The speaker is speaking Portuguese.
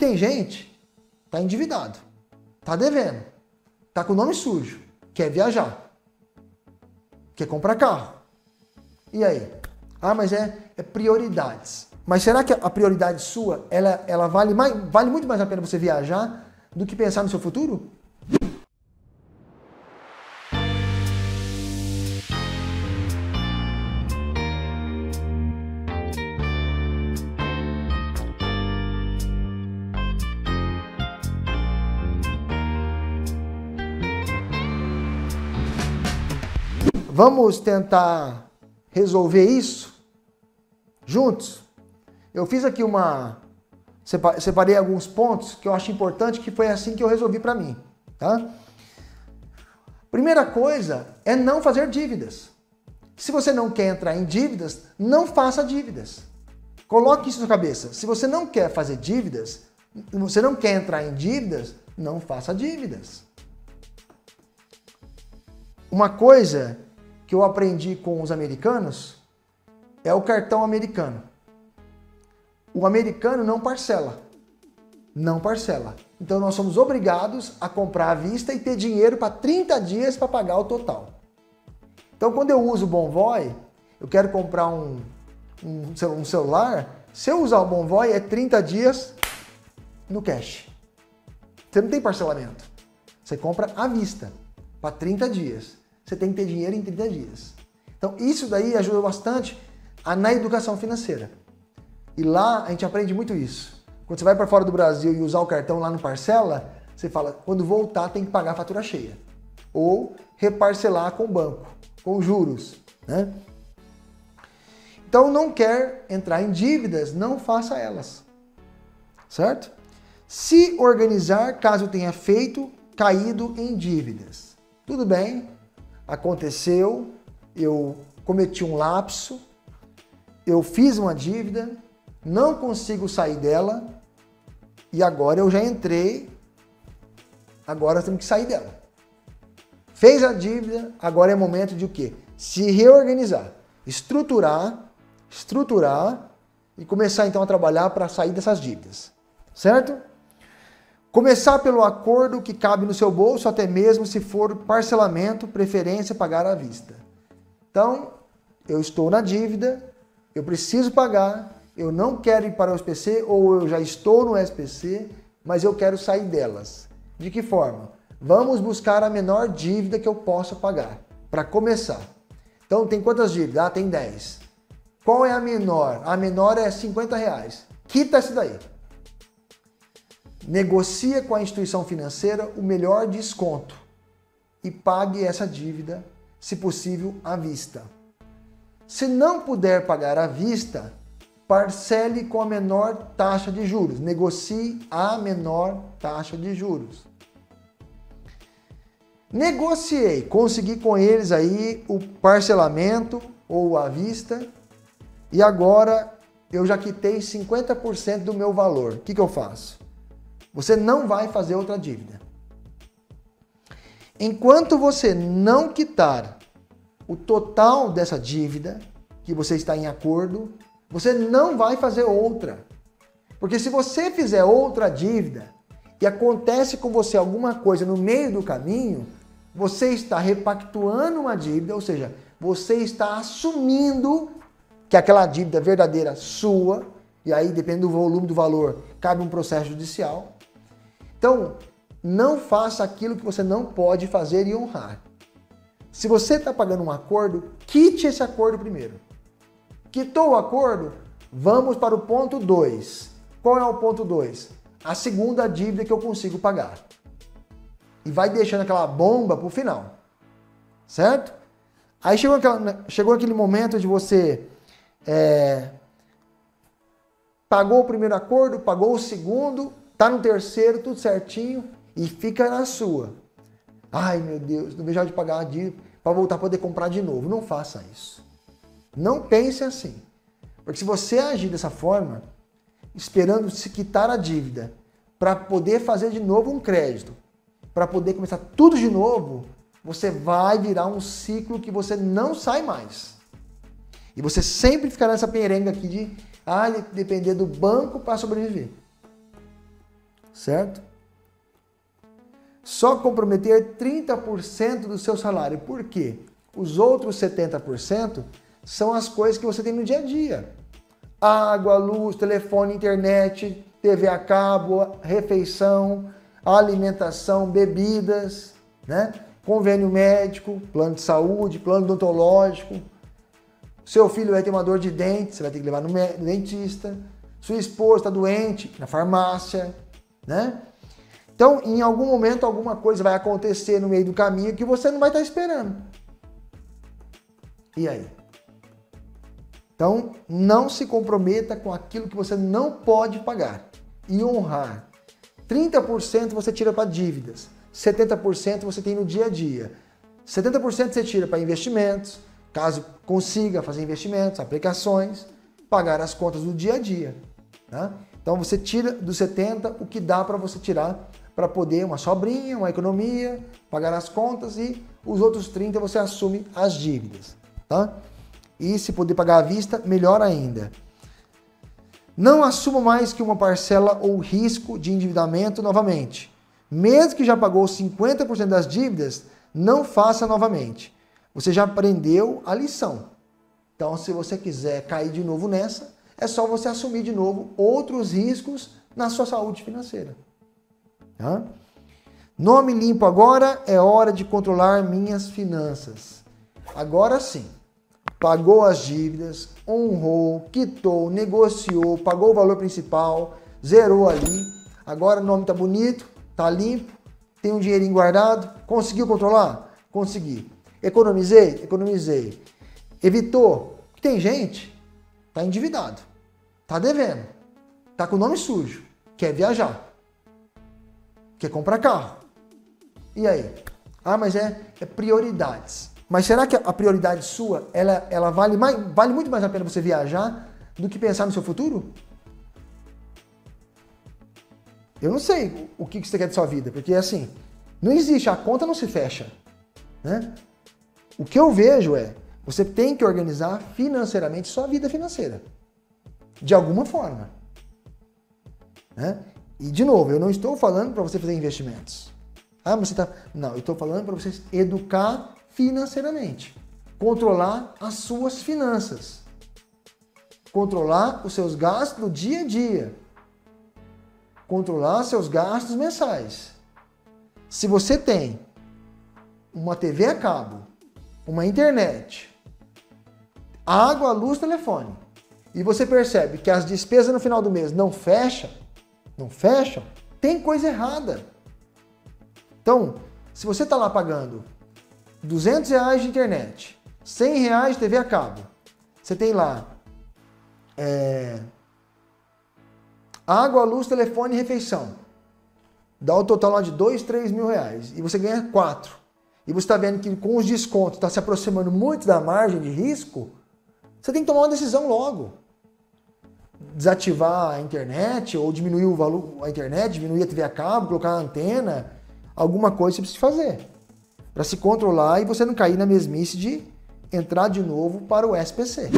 tem gente tá endividado, tá devendo, tá com o nome sujo, quer viajar, quer comprar carro. E aí? Ah, mas é, é prioridades. Mas será que a prioridade sua, ela, ela vale, mais, vale muito mais a pena você viajar do que pensar no seu futuro? Vamos tentar resolver isso juntos? Eu fiz aqui uma. Separei alguns pontos que eu acho importante, que foi assim que eu resolvi para mim. Tá? Primeira coisa é não fazer dívidas. Se você não quer entrar em dívidas, não faça dívidas. Coloque isso na cabeça. Se você não quer fazer dívidas, você não quer entrar em dívidas, não faça dívidas. Uma coisa que eu aprendi com os americanos é o cartão americano. O americano não parcela. Não parcela. Então nós somos obrigados a comprar à vista e ter dinheiro para 30 dias para pagar o total. Então quando eu uso o Bonvoy, eu quero comprar um, um, um celular, se eu usar o Bonvoy é 30 dias no cash. Você não tem parcelamento. Você compra à vista para 30 dias você tem que ter dinheiro em 30 dias. Então, isso daí ajuda bastante na educação financeira. E lá a gente aprende muito isso. Quando você vai para fora do Brasil e usar o cartão lá no Parcela, você fala, quando voltar tem que pagar a fatura cheia. Ou reparcelar com o banco, com juros. Né? Então, não quer entrar em dívidas, não faça elas. Certo? Se organizar caso tenha feito, caído em dívidas. Tudo bem, aconteceu, eu cometi um lapso, eu fiz uma dívida, não consigo sair dela e agora eu já entrei, agora temos que sair dela. Fez a dívida, agora é momento de o quê? Se reorganizar, estruturar, estruturar e começar então a trabalhar para sair dessas dívidas. Certo? Começar pelo acordo que cabe no seu bolso, até mesmo se for parcelamento, preferência pagar à vista. Então, eu estou na dívida, eu preciso pagar, eu não quero ir para o SPC ou eu já estou no SPC, mas eu quero sair delas. De que forma? Vamos buscar a menor dívida que eu possa pagar, para começar. Então, tem quantas dívidas? Ah, tem 10. Qual é a menor? A menor é 50 reais. Quita essa daí negocia com a instituição financeira o melhor desconto e pague essa dívida, se possível, à vista. Se não puder pagar à vista, parcele com a menor taxa de juros. Negocie a menor taxa de juros. Negociei, consegui com eles aí o parcelamento ou à vista e agora eu já quitei 50% do meu valor. O que, que eu faço? Você não vai fazer outra dívida. Enquanto você não quitar o total dessa dívida que você está em acordo, você não vai fazer outra. Porque se você fizer outra dívida e acontece com você alguma coisa no meio do caminho, você está repactuando uma dívida, ou seja, você está assumindo que aquela dívida verdadeira sua, e aí depende do volume do valor, cabe um processo judicial. Então, não faça aquilo que você não pode fazer e honrar. Se você está pagando um acordo, quite esse acordo primeiro. Quitou o acordo? Vamos para o ponto 2. Qual é o ponto 2? A segunda dívida que eu consigo pagar. E vai deixando aquela bomba para o final. Certo? Aí chegou, aquela, chegou aquele momento de você é, pagou o primeiro acordo, pagou o segundo, Tá no terceiro, tudo certinho e fica na sua. Ai meu Deus, não vejo de pagar a dívida para voltar a poder comprar de novo. Não faça isso. Não pense assim. Porque se você agir dessa forma, esperando se quitar a dívida para poder fazer de novo um crédito, para poder começar tudo de novo, você vai virar um ciclo que você não sai mais. E você sempre ficará nessa perenga aqui de ah, depender do banco para sobreviver. Certo? Só comprometer 30% do seu salário. Por quê? Os outros 70% são as coisas que você tem no dia a dia. Água, luz, telefone, internet, TV a cabo, refeição, alimentação, bebidas, né? convênio médico, plano de saúde, plano odontológico. Seu filho vai ter uma dor de dente, você vai ter que levar no dentista. Sua esposa está doente, na farmácia, né? Então, em algum momento, alguma coisa vai acontecer no meio do caminho que você não vai estar esperando. E aí? Então, não se comprometa com aquilo que você não pode pagar e honrar. 30% você tira para dívidas, 70% você tem no dia a dia. 70% você tira para investimentos, caso consiga fazer investimentos, aplicações, pagar as contas do dia a dia. Né? Então você tira dos 70 o que dá para você tirar para poder uma sobrinha, uma economia, pagar as contas e os outros 30 você assume as dívidas. Tá? E se puder pagar à vista, melhor ainda. Não assuma mais que uma parcela ou risco de endividamento novamente. Mesmo que já pagou 50% das dívidas, não faça novamente. Você já aprendeu a lição. Então, se você quiser cair de novo nessa, é só você assumir de novo outros riscos na sua saúde financeira. Tá? Nome limpo agora, é hora de controlar minhas finanças. Agora sim pagou as dívidas, honrou, quitou, negociou, pagou o valor principal, zerou ali. Agora o nome tá bonito, tá limpo, tem um dinheirinho guardado, conseguiu controlar? Consegui. Economizei? Economizei. Evitou? Tem gente, tá endividado, tá devendo, tá com o nome sujo, quer viajar, quer comprar carro. E aí? Ah, mas é, é prioridades. Mas será que a prioridade sua, ela, ela vale, mais, vale muito mais a pena você viajar do que pensar no seu futuro? Eu não sei o que você quer de sua vida, porque assim, não existe, a conta não se fecha. Né? O que eu vejo é, você tem que organizar financeiramente sua vida financeira. De alguma forma. Né? E, de novo, eu não estou falando para você fazer investimentos. Ah, você está. Não, eu estou falando para você educar financeiramente. Controlar as suas finanças. Controlar os seus gastos do dia a dia. Controlar seus gastos mensais. Se você tem uma TV a cabo, uma internet, água, luz, telefone, e você percebe que as despesas no final do mês não fecham, não fecham, tem coisa errada. Então, se você está lá pagando 200 reais de internet, 100 reais de TV a cabo. Você tem lá é, água, luz, telefone e refeição. Dá o total lá de 2, 3 mil reais. E você ganha 4. E você está vendo que com os descontos está se aproximando muito da margem de risco. Você tem que tomar uma decisão logo. Desativar a internet ou diminuir o valor a internet, diminuir a TV a cabo, colocar a antena. Alguma coisa você precisa fazer para se controlar e você não cair na mesmice de entrar de novo para o SPC.